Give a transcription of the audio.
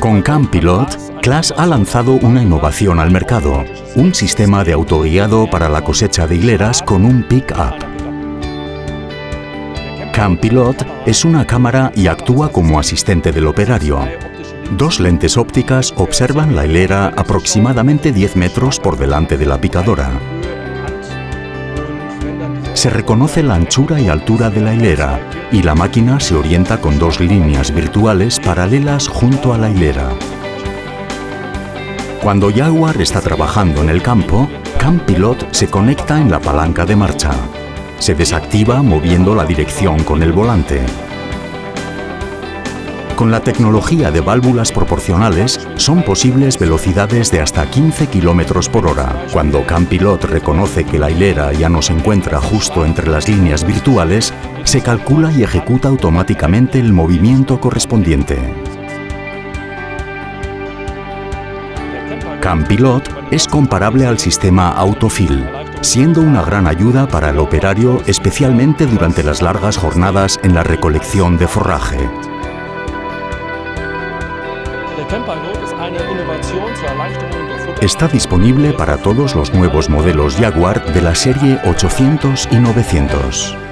Con CamPilot, Class ha lanzado una innovación al mercado, un sistema de autoguiado para la cosecha de hileras con un pick-up. CamPilot es una cámara y actúa como asistente del operario. Dos lentes ópticas observan la hilera aproximadamente 10 metros por delante de la picadora. Se reconoce la anchura y altura de la hilera y la máquina se orienta con dos líneas virtuales paralelas junto a la hilera. Cuando Jaguar está trabajando en el campo, CamPilot se conecta en la palanca de marcha. Se desactiva moviendo la dirección con el volante. Con la tecnología de válvulas proporcionales son posibles velocidades de hasta 15 km por hora. Cuando CamPilot reconoce que la hilera ya no se encuentra justo entre las líneas virtuales, se calcula y ejecuta automáticamente el movimiento correspondiente. CamPilot es comparable al sistema Autofill, siendo una gran ayuda para el operario especialmente durante las largas jornadas en la recolección de forraje. Está disponible para todos los nuevos modelos Jaguar de la serie 800 y 900.